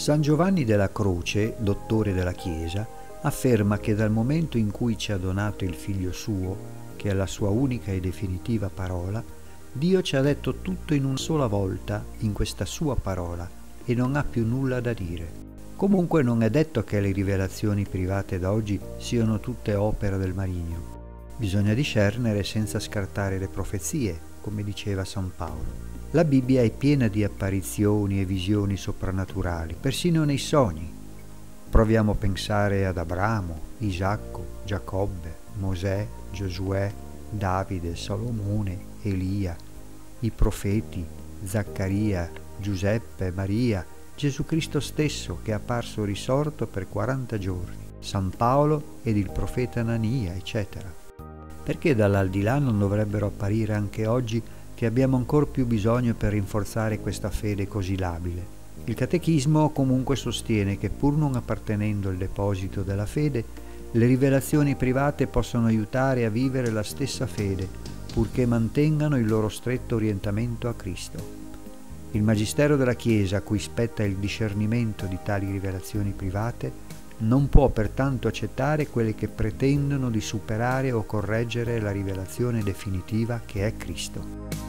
San Giovanni della Croce, dottore della Chiesa, afferma che dal momento in cui ci ha donato il Figlio suo, che è la sua unica e definitiva parola, Dio ci ha detto tutto in una sola volta in questa sua parola e non ha più nulla da dire. Comunque non è detto che le rivelazioni private d'oggi siano tutte opera del maligno. Bisogna discernere senza scartare le profezie, come diceva San Paolo. La Bibbia è piena di apparizioni e visioni soprannaturali, persino nei sogni. Proviamo a pensare ad Abramo, Isacco, Giacobbe, Mosè, Giosuè, Davide, Salomone, Elia, i profeti, Zaccaria, Giuseppe, Maria, Gesù Cristo stesso che è apparso risorto per 40 giorni, San Paolo ed il profeta Anania, eccetera. Perché dall'aldilà non dovrebbero apparire anche oggi che abbiamo ancora più bisogno per rinforzare questa fede così labile? Il catechismo comunque sostiene che pur non appartenendo al deposito della fede, le rivelazioni private possono aiutare a vivere la stessa fede, purché mantengano il loro stretto orientamento a Cristo. Il Magistero della Chiesa, a cui spetta il discernimento di tali rivelazioni private, non può pertanto accettare quelle che pretendono di superare o correggere la rivelazione definitiva che è Cristo.